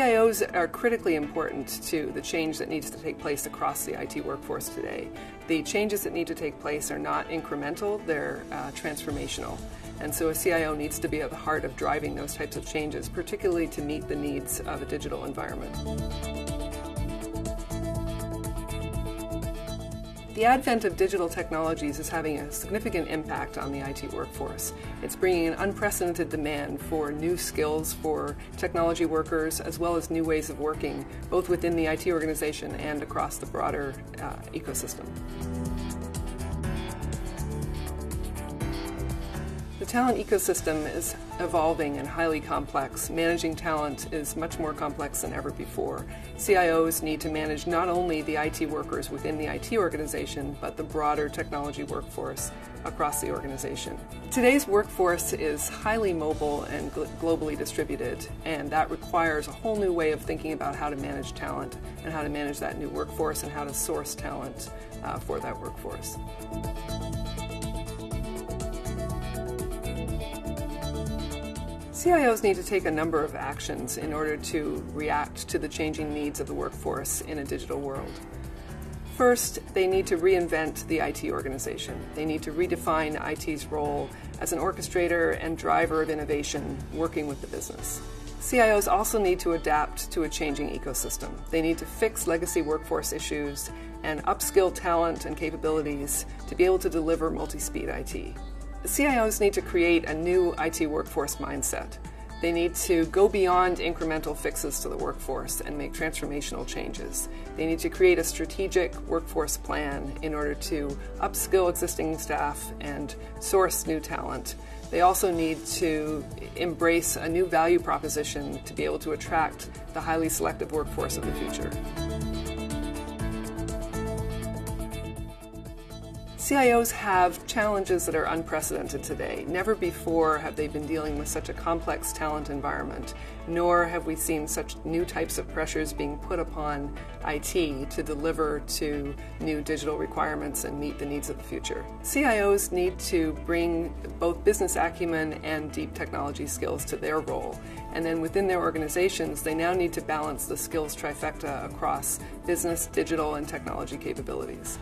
are critically important to the change that needs to take place across the IT workforce today. The changes that need to take place are not incremental, they're uh, transformational. And so a CIO needs to be at the heart of driving those types of changes, particularly to meet the needs of a digital environment. The advent of digital technologies is having a significant impact on the IT workforce. It's bringing an unprecedented demand for new skills for technology workers as well as new ways of working, both within the IT organization and across the broader uh, ecosystem. Talent ecosystem is evolving and highly complex. Managing talent is much more complex than ever before. CIOs need to manage not only the IT workers within the IT organization, but the broader technology workforce across the organization. Today's workforce is highly mobile and gl globally distributed, and that requires a whole new way of thinking about how to manage talent and how to manage that new workforce and how to source talent uh, for that workforce. CIOs need to take a number of actions in order to react to the changing needs of the workforce in a digital world. First, they need to reinvent the IT organization. They need to redefine IT's role as an orchestrator and driver of innovation working with the business. CIOs also need to adapt to a changing ecosystem. They need to fix legacy workforce issues and upskill talent and capabilities to be able to deliver multi-speed IT. CIOs need to create a new IT workforce mindset. They need to go beyond incremental fixes to the workforce and make transformational changes. They need to create a strategic workforce plan in order to upskill existing staff and source new talent. They also need to embrace a new value proposition to be able to attract the highly selective workforce of the future. CIOs have challenges that are unprecedented today. Never before have they been dealing with such a complex talent environment, nor have we seen such new types of pressures being put upon IT to deliver to new digital requirements and meet the needs of the future. CIOs need to bring both business acumen and deep technology skills to their role. And then within their organizations, they now need to balance the skills trifecta across business, digital, and technology capabilities.